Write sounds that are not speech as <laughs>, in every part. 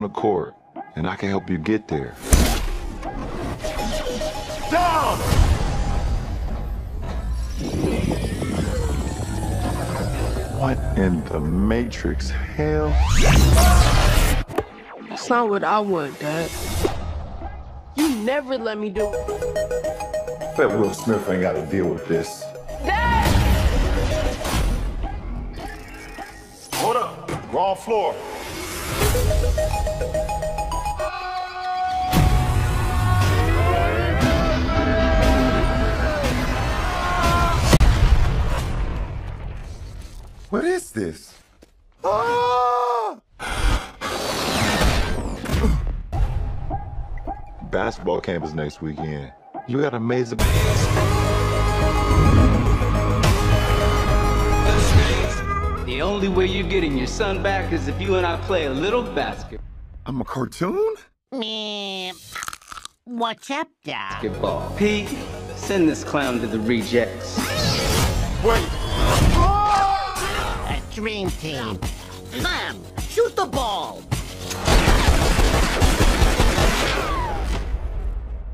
the court, and I can help you get there. Down! What in the Matrix hell? That's not what I want, Dad. You never let me do it. Bet Will Smith ain't got to deal with this. Dad! Hold up. Wrong floor. What is this? Ah! <gasps> Basketball camp is next weekend. You got amazing. Only way you're getting your son back is if you and I play a little basketball. I'm a cartoon? Me. What's up, Doc? Pete, send this clown to the rejects. Wait. A dream team. Lamb, shoot the ball.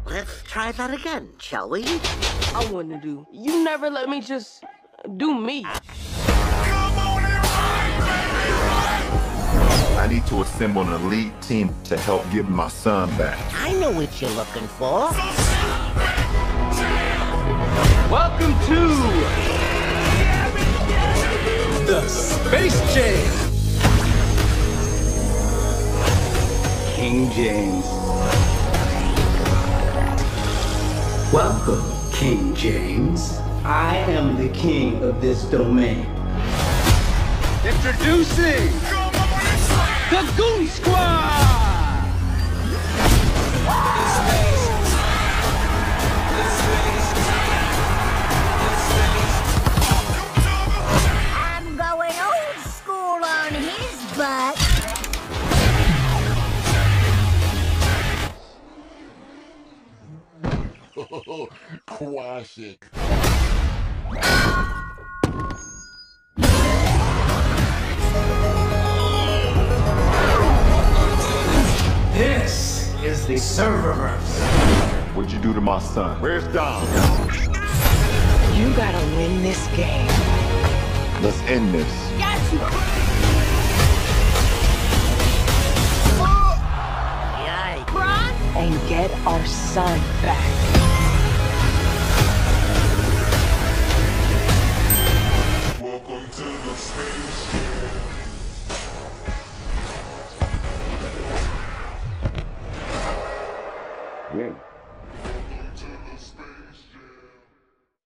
Let's try that again, shall we? I want to do. You never let me just do me. I need to assemble an elite team to help give my son back. I know what you're looking for. Welcome to the Space Jam. King James. Welcome, King James. I am the king of this domain. Introducing the Goon Squad! I'm going old school on his butt. <laughs> Classic. This is the Serververse. What'd you do to my son? Where's Dom? You gotta win this game. Let's end this. Yikes. And get our son back. Yeah.